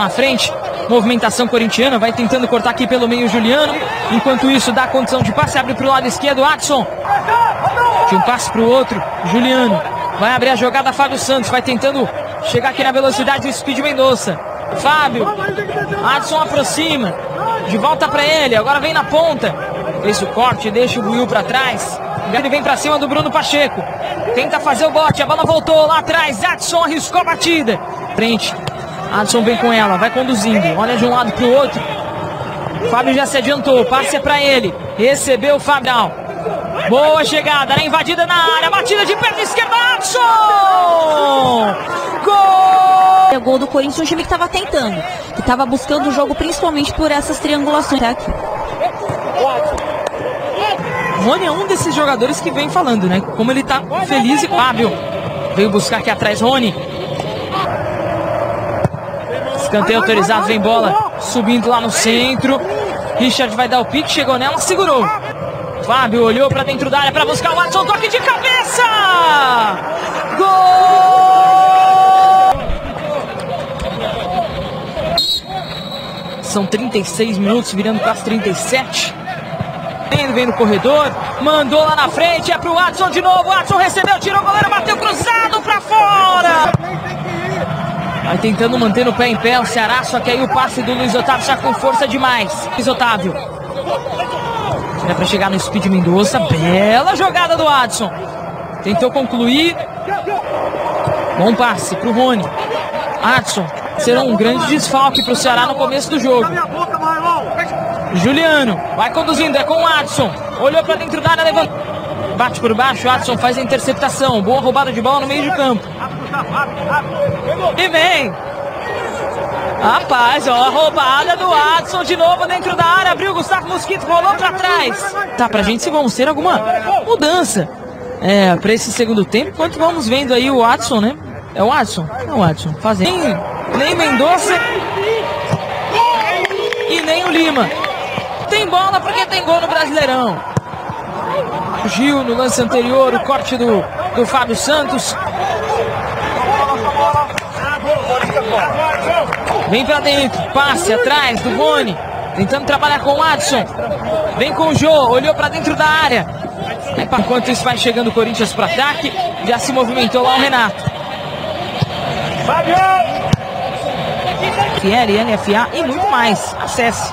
Na frente, movimentação corintiana, vai tentando cortar aqui pelo meio Juliano. Enquanto isso, dá condição de passe, abre para o lado esquerdo, Adson. De um passe para o outro, Juliano. Vai abrir a jogada, Fábio Santos, vai tentando chegar aqui na velocidade do Speed Mendonça. Fábio, Adson aproxima, de volta para ele, agora vem na ponta. Fez o corte, deixa o Buiu para trás. Ele vem para cima do Bruno Pacheco. Tenta fazer o bote, a bola voltou lá atrás. Adson arriscou a batida. Frente, Adson vem com ela, vai conduzindo. Olha de um lado para o outro. Fábio já se adiantou, passe é para ele. Recebeu o Fábio. Boa chegada, na invadida na área, batida de perna esquerda, Adson! Gol! É o gol do Corinthians, um time que estava tentando, que estava buscando o jogo principalmente por essas triangulações. Tá aqui. Rony é um desses jogadores que vem falando, né? Como ele tá feliz e Fábio. Veio buscar aqui atrás Rony. Escanteio autorizado, vem bola subindo lá no centro. Richard vai dar o pique, chegou nela, segurou. Fábio olhou para dentro da área para buscar o Watson, toque de cabeça! Gol! São 36 minutos, virando quase 37. Vem, vem no corredor, mandou lá na frente, é pro Watson de novo. Watson recebeu, tirou o goleiro, bateu cruzado para fora. Vai tentando manter o pé em pé o Ceará, só que aí o passe do Luiz Otávio está com força demais. Luiz Otávio. Tira para chegar no Speed Mendonça. Bela jogada do Adson. Tentou concluir. Bom passe para o Rony. Adson será um grande desfalque para o Ceará no começo do jogo. Juliano vai conduzindo, é com o Adson. Olhou para dentro da área, levanta. Bate por baixo, Adson faz a interceptação. Boa roubada de bola no meio de campo. E vem. Rapaz, ó, a roubada do Adson de novo dentro da área. Abriu o Gustavo Mosquito, rolou para trás. Tá, pra gente se vamos ter alguma mudança. É, pra esse segundo tempo. Enquanto vamos vendo aí o Adson, né? É o Adson? É o Adson. Fazendo. Nem, nem Mendonça. E nem o Lima. Tem bola porque tem gol no Brasileirão. Gil no lance anterior, o corte do, do Fábio Santos. Vem pra dentro, passe atrás do Rony. Tentando trabalhar com o Adson. Vem com o Jô, olhou pra dentro da área. Enquanto isso vai chegando o Corinthians pro ataque. Já se movimentou lá o Renato. Fábio! FL, NFA e muito mais. Acesse